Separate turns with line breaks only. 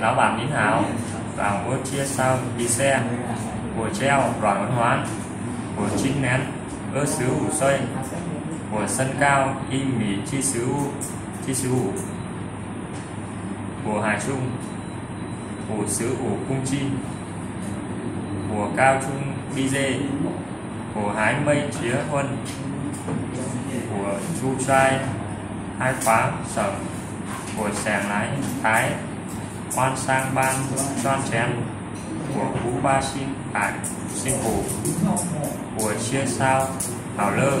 Lão bản Nín Hảo và mua chia sao đi xe của treo đoàn văn hóa, của chính nén ơ xứ ủ xoay của sân cao in mì chi xứ chi xứ ủ của hải trung của xứ ủ cung chi của cao trung bi dê của hái mây chía huân của chu trai hai khóa sở của sàng lái thái quan sang ban choan chén của phú ba sinh hải sinh phủ của chia sao hảo lơ.